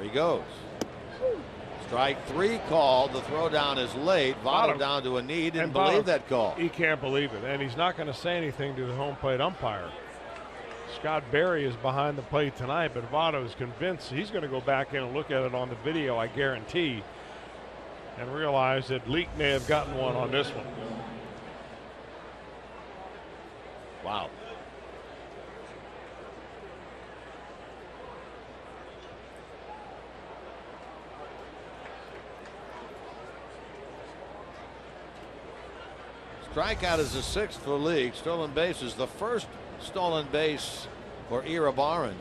There he goes. Strike three called. The throw down is late. Votto down to a knee. Didn't And believe Votto- that call. He can't believe it, and he's not going to say anything to the home plate umpire. Scott Barry is behind the plate tonight, but Votto is convinced he's going to go back in and look at it on the video, I guarantee, and realize that Leake may have gotten one on this one. Wow. Strikeout is the sixth for Leake. Stolen base is the first stolen base for Iribarren.